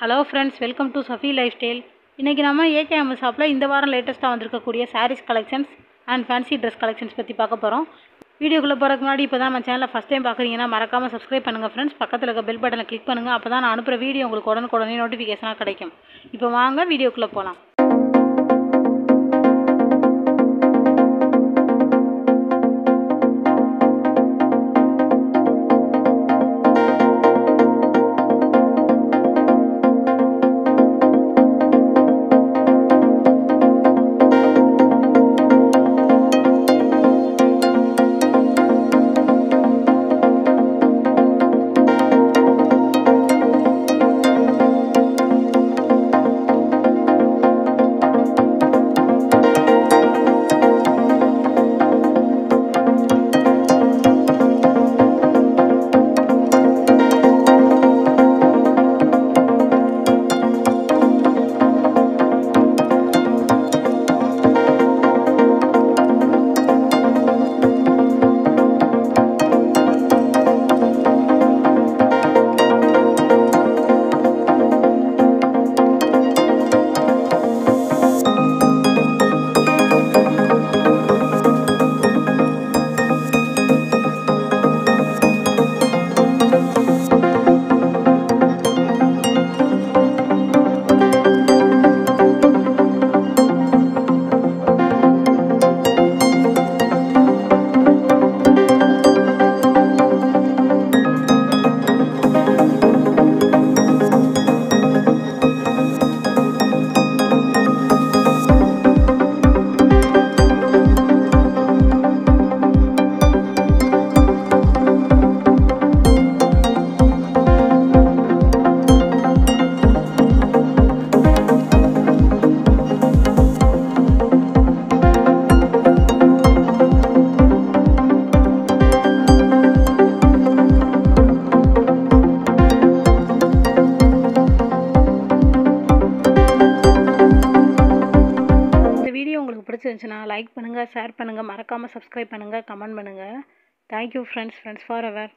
Hello friends welcome to Safi life style இன்றைக்கி நம்ம AKM ஷாப்பில் இந்த வாரம் லேட்டஸ்ட்டாக வந்திருக்கக்கூடிய sarees collections and fancy dress collections பற்றி பார்க்க போகிறோம் வீடியோக்குள்ளே போகிறதுக்கு முன்னாடி இப்போ தான் நம்ம சேனலில் ஃபஸ்ட் டைம் பார்க்குறீங்கன்னா மறக்காமல் சப்ஸ்கிரைப் பண்ணுங்கள் ஃப்ரெண்ட்ஸ் பக்கத்தில் இருக்க பெல் பட்டனை கிளிக் பண்ணுங்கள் அப்போ தான் நான் அனுப்புகிற வீடியோ உங்களுக்கு உடனுக்குடனே நோட்டிஃபிகேஷனாக கிடைக்கும். இப்போ வாங்க வீடியோக்குள்ளே போகலாம் பிடிச்சிருந்துச்சுன்னா லைக் பண்ணுங்கள் ஷேர் பண்ணுங்கள் மறக்காமல் சப்ஸ்கிரைப் பண்ணுங்கள் கமெண்ட் பண்ணுங்கள் thank you friends friends forever